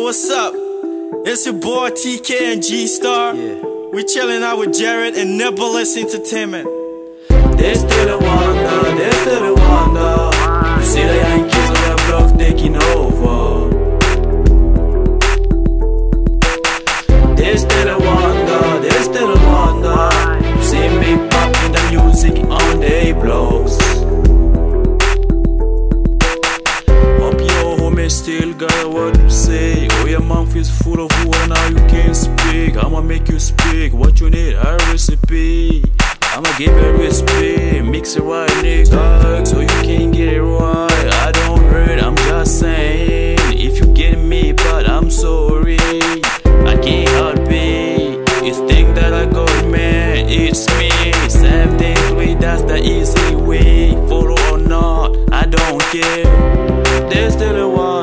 Yo, what's up? It's your boy TK and G Star. Yeah. We chilling out with Jared and Nebulous Entertainment. Är still a wonder, är still a wonder Du ser the Yankees on the block taking got what to say Oh your mouth is full of water now you can't speak I'ma make you speak what you need a recipe I'ma give it respect, mix it right, nigga, so you can get it right. I don't hurt, I'm just saying. If you get me, but I'm sorry, I can't help it. You think that I got man, it's me. Same thing, way, that's the easy way. Follow or not, I don't care. There's still a wonder.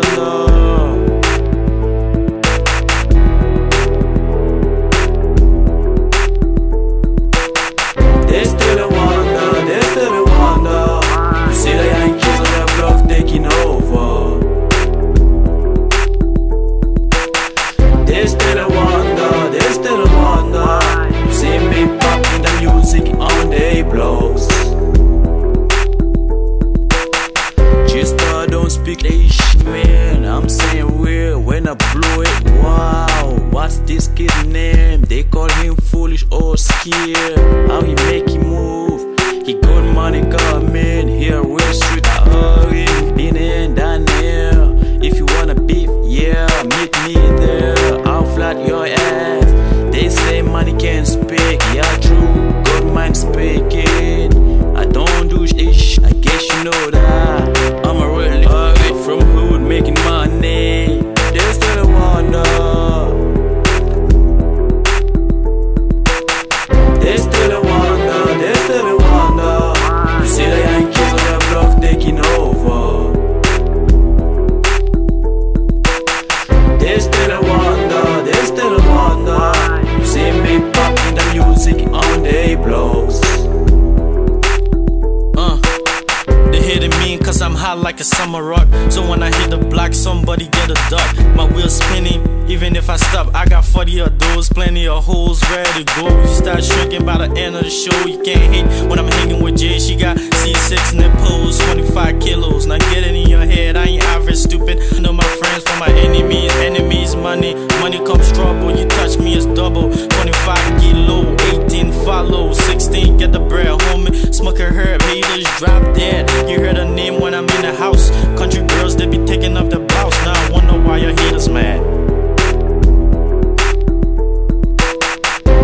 Speak English, man. I'm saying real when I blow it. Wow, what's this kid's name? They call him foolish or scared. How he make him There's still wonder, they still wonder. You see me popping the music on the blocks. Uh, they hating me cause I'm hot like a summer rock. So when I hit the block, somebody get a duck. My wheels spinning, even if I stop, I got 40 of those, plenty of holes ready to go. You start shrinking by the end of the show. You can't hate when I'm hanging with Jay. She got C6 nipples, 25 catch me, it's double. 25 kilo, 18 follow, 16 get the bread, homie. Smoking herb, haters drop dead. You heard her name when I'm in the house. Country girls, they be taking off the blouse. Now I wonder why your haters mad.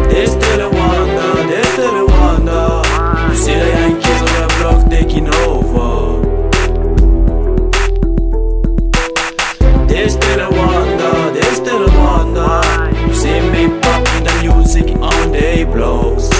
They still a wonder, they still a wonder. You see the Yankees on the block taking over. They still a music on day blows.